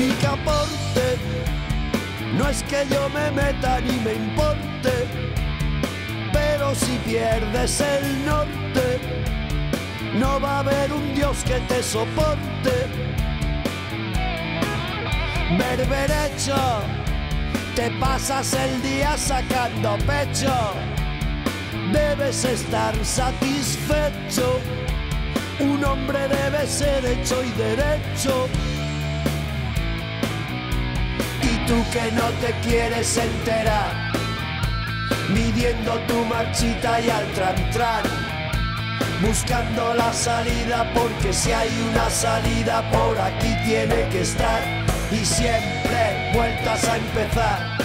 picaporte. No es que yo me meta ni me importe, pero si pierdes el norte, no va a haber un Dios que te soporte. Berberecho, te pasas el día sacando pecho, debes estar satisfecho. Un hombre debe ser hecho y derecho. Tú que no te quieres enterar, midiendo tu marchita y al tran buscando la salida porque si hay una salida por aquí tiene que estar y siempre vueltas a empezar.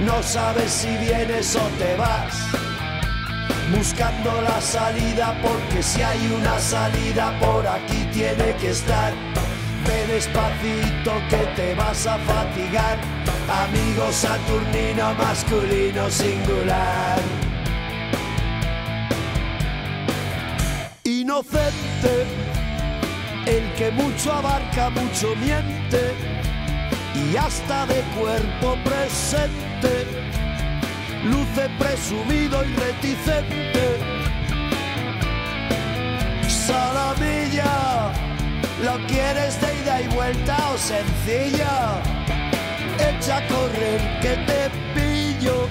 No sabes si vienes o te vas buscando la salida porque si hay una salida por aquí tiene que estar. Despacito que te vas a fatigar, amigo saturnino masculino singular. Inocente, el que mucho abarca, mucho miente y hasta de cuerpo presente luce presumido y reticente. Ida y vuelta o sencilla? Echa a correr que te pillo,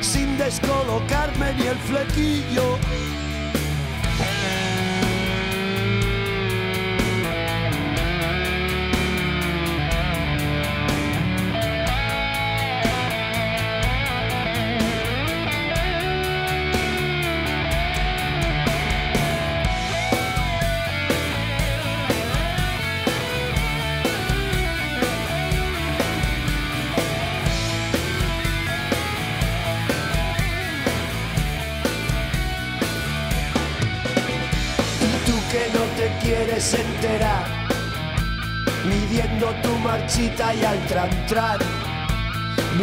sin descolocarme ni el flequillo. Quieres enterar, midiendo tu marchita y al tran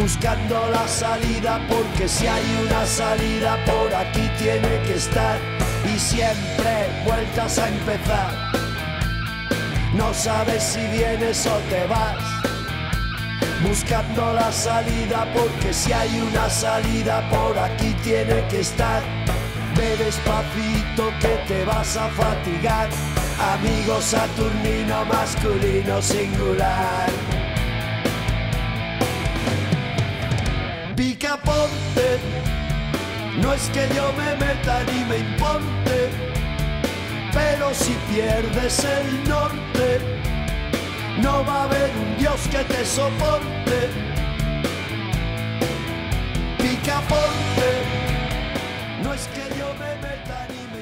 buscando la salida porque si hay una salida por aquí tiene que estar y siempre vueltas a empezar. No sabes si vienes o te vas, buscando la salida porque si hay una salida por aquí tiene que estar. Ve despacito que te vas a fatigar, Amigo saturnino masculino singular. Picaponte, no es que yo me meta ni me importe, pero si pierdes el norte, no va a haber un Dios que te soporte. Picaponte, no es que yo me meta ni me